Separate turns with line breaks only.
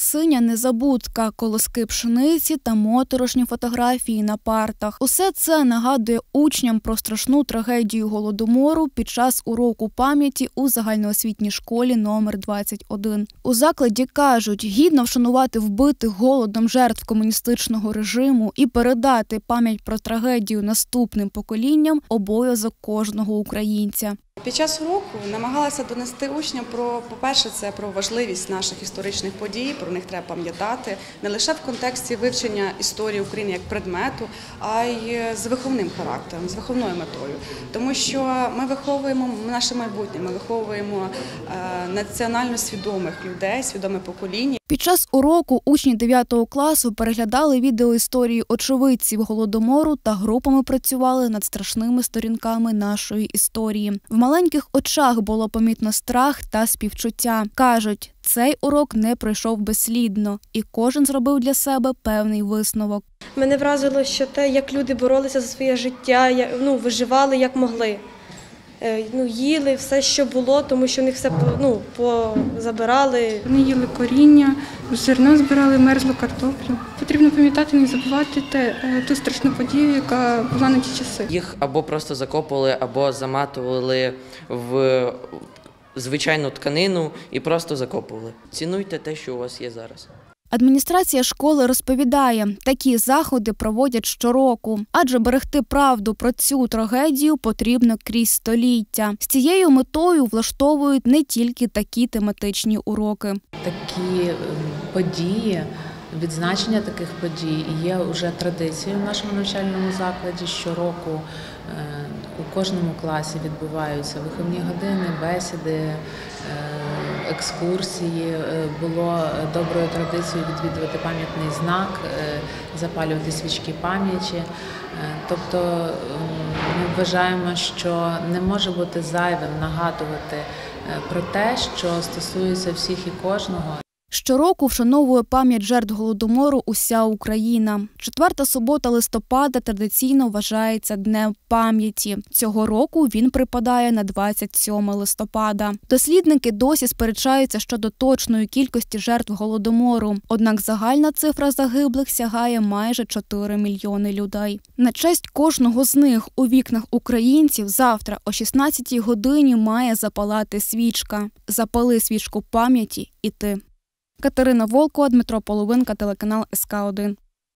синя незабудка, колоски пшениці та моторошні фотографії на партах. Усе це нагадує учням про страшну трагедію голодомору під час уроку пам'яті у загальноосвітній школі номер 21. У закладі кажуть, гідно вшанувати вбитих голодом жертв комуністичного режиму і передати пам'ять про трагедію наступним поколінням обов'язок кожного українця.
Під час уроку намагалася донести учням про, по-перше, це про важливість наших історичних подій, про них треба пам'ятати не лише в контексті вивчення історії України як предмету, а й з виховним характером, з виховною метою. Тому що ми виховуємо наше майбутнє, ми виховуємо е, національно свідомих людей, свідоме покоління.
Під час уроку учні 9 класу переглядали відео історії очевидців голодомору та групами працювали над страшними сторінками нашої історії. В маленьких очах було помітно страх та співчуття. кажуть, цей урок не пройшов безслідно, і кожен зробив для себе певний висновок.
Мене вразило, що те, як люди боролися за своє життя, ну, виживали як могли. Е, Ну, їли все, що було, тому що в них все ну, позабирали.
Вони їли коріння, зерно збирали, мерзлу картоплю. Потрібно пам'ятати, не забувати те, е, ту страшну подію, яка була на ті часи.
Їх або просто закопували, або заматували в звичайну тканину і просто закопували. Цінуйте те, що у вас є зараз.
Адміністрація школи розповідає, такі заходи проводять щороку, адже берегти правду про цю трагедію потрібно крізь століття. З цією метою влаштовують не тільки такі тематичні уроки.
такі ем, події, відзначення таких подій є вже традицією в нашому навчальному закладі. Щороку е, у кожному класі відбуваються виховні години, бесіди, е, екскурсії. Е, Було доброю традицією відвідувати пам'ятний знак, е, запалювати свічки пам'яті. Е, Тобто ми вважаємо, що не може бути зайвим нагадувати про те, що стосується всіх і кожного.
Щороку вшановує пам'ять жертв голодомору уся Україна. Четверта субота листопада традиційно вважається днем пам'яті. Цього року він припадає на 27 листопада. Дослідники досі сперечаються щодо точної кількості жертв голодомору. Однак загальна цифра загиблих сягає майже 4 мільйони людей. На честь кожного з них у вікнах українців завтра о 16 годині має запалати свічка. Запали свічку пам'яті і ти. Катерина Волкова, Дмитро Половинка, телеканал СК 1